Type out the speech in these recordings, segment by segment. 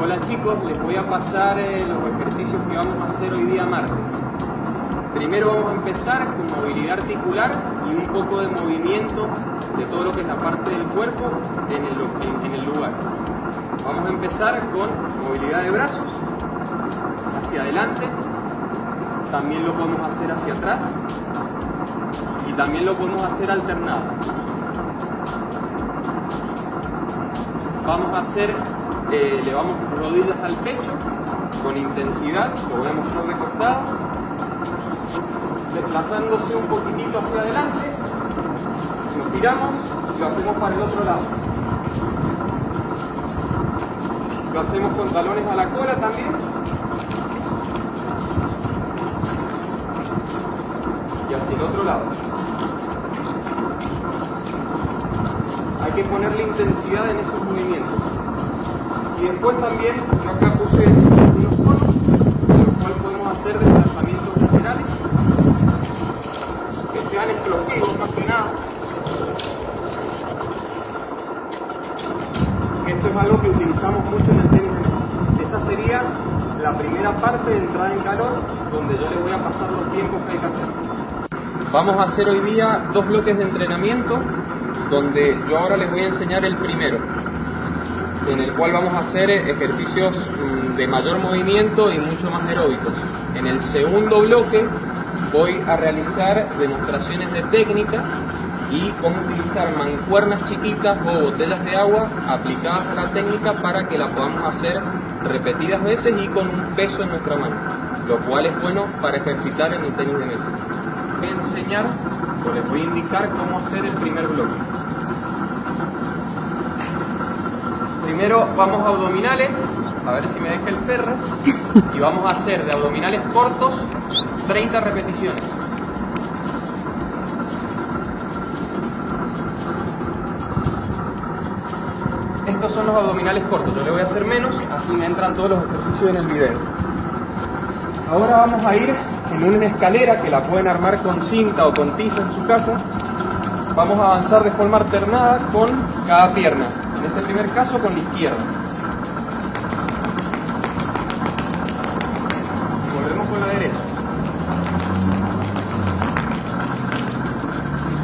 Hola chicos, les voy a pasar eh, los ejercicios que vamos a hacer hoy día martes. Primero vamos a empezar con movilidad articular y un poco de movimiento de todo lo que es la parte del cuerpo en el, en el lugar. Vamos a empezar con movilidad de brazos hacia adelante, también lo podemos hacer hacia atrás y también lo podemos hacer alternado. Vamos a hacer eh, le vamos rodillas al pecho con intensidad, lo voy a mostrar recortado, desplazándose un poquitito hacia adelante, nos tiramos y lo hacemos para el otro lado. Lo hacemos con talones a la cola también. Y hacia el otro lado. Hay que ponerle intensidad en esos movimientos. Y después también yo acá puse unos conos, con los cuales podemos hacer desplazamientos laterales que sean explosivos más que nada. Esto es algo que utilizamos mucho en el tenis. Esa sería la primera parte de entrada en calor, donde yo les voy a pasar los tiempos que hay que hacer. Vamos a hacer hoy día dos bloques de entrenamiento, donde yo ahora les voy a enseñar el primero en el cual vamos a hacer ejercicios mm, de mayor movimiento y mucho más aeróbicos. En el segundo bloque voy a realizar demostraciones de técnica y cómo utilizar mancuernas chiquitas o botellas de agua aplicadas a la técnica para que la podamos hacer repetidas veces y con un peso en nuestra mano, lo cual es bueno para ejercitar en el tenis de mesa. Voy a enseñar o les voy a indicar cómo hacer el primer bloque. Primero vamos a abdominales, a ver si me deja el perro, y vamos a hacer de abdominales cortos 30 repeticiones. Estos son los abdominales cortos, yo le voy a hacer menos, así me entran todos los ejercicios en el video. Ahora vamos a ir en una escalera que la pueden armar con cinta o con tiza en su casa. Vamos a avanzar de forma alternada con cada pierna. En este primer caso con la izquierda. Volvemos con la derecha.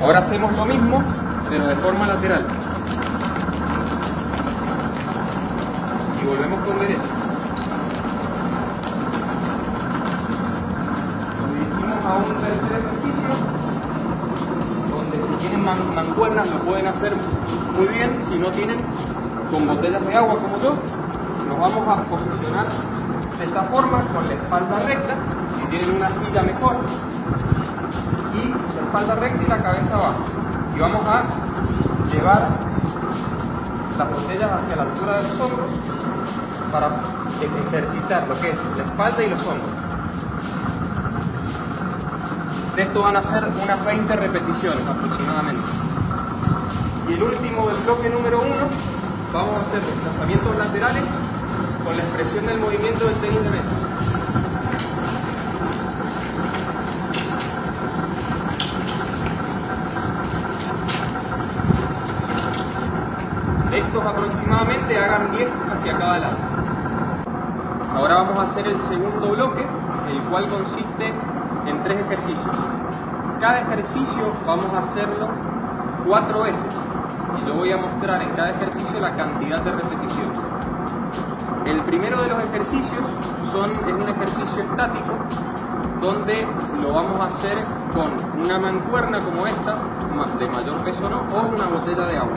Ahora hacemos lo mismo, pero de forma lateral. Y volvemos con derecha. Tienen mancuernas lo pueden hacer muy bien, si no tienen con botellas de agua como yo, nos vamos a posicionar de esta forma con la espalda recta, si tienen una silla mejor, y la espalda recta y la cabeza abajo. Y vamos a llevar las botellas hacia la altura de los hombros para ejercitar lo que es la espalda y los hombros. De esto van a ser unas 20 repeticiones aproximadamente. Y el último del bloque número uno, vamos a hacer desplazamientos laterales con la expresión del movimiento del tenis de mesa. Estos aproximadamente hagan 10 hacia cada lado. Ahora vamos a hacer el segundo bloque, el cual consiste en tres ejercicios. Cada ejercicio vamos a hacerlo cuatro veces y yo voy a mostrar en cada ejercicio la cantidad de repeticiones. El primero de los ejercicios es un ejercicio estático donde lo vamos a hacer con una mancuerna como esta, de mayor peso no, o una botella de agua.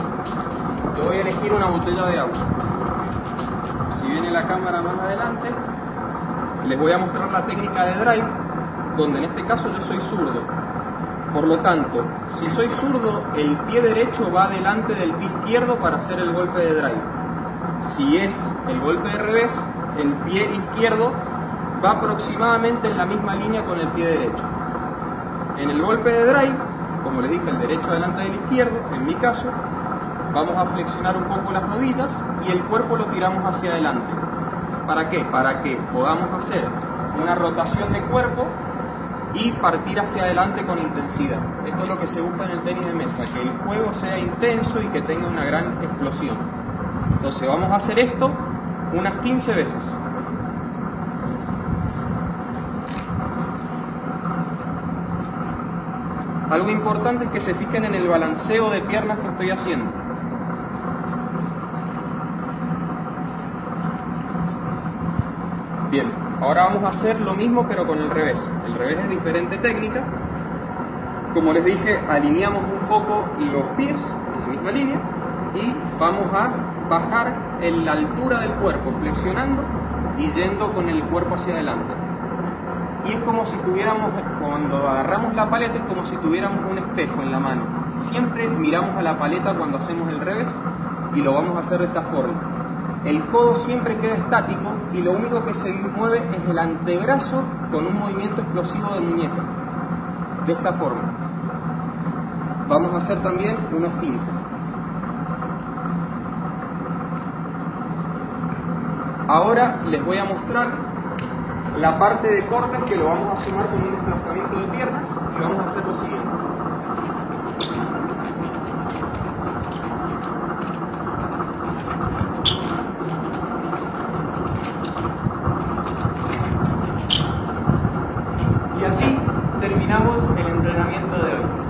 Yo voy a elegir una botella de agua. Si viene la cámara más adelante, les voy a mostrar la técnica de drive, donde en este caso yo soy zurdo. Por lo tanto, si soy zurdo, el pie derecho va delante del pie izquierdo para hacer el golpe de drive. Si es el golpe de revés, el pie izquierdo va aproximadamente en la misma línea con el pie derecho. En el golpe de drive, como les dije, el derecho delante del izquierdo, en mi caso, vamos a flexionar un poco las rodillas y el cuerpo lo tiramos hacia adelante. ¿Para qué? Para que podamos hacer una rotación de cuerpo y partir hacia adelante con intensidad. Esto es lo que se busca en el tenis de mesa, que el juego sea intenso y que tenga una gran explosión. Entonces vamos a hacer esto unas 15 veces. Algo importante es que se fijen en el balanceo de piernas que estoy haciendo. Bien, ahora vamos a hacer lo mismo pero con el revés. El revés es diferente técnica. Como les dije, alineamos un poco los pies en la misma línea y vamos a bajar en la altura del cuerpo, flexionando y yendo con el cuerpo hacia adelante. Y es como si tuviéramos, cuando agarramos la paleta, es como si tuviéramos un espejo en la mano. Siempre miramos a la paleta cuando hacemos el revés y lo vamos a hacer de esta forma. El codo siempre queda estático y lo único que se mueve es el antebrazo con un movimiento explosivo de muñeca. De esta forma. Vamos a hacer también unos 15. Ahora les voy a mostrar la parte de cortes que lo vamos a sumar con un desplazamiento de piernas y vamos a hacer lo siguiente. terminamos el entrenamiento de hoy.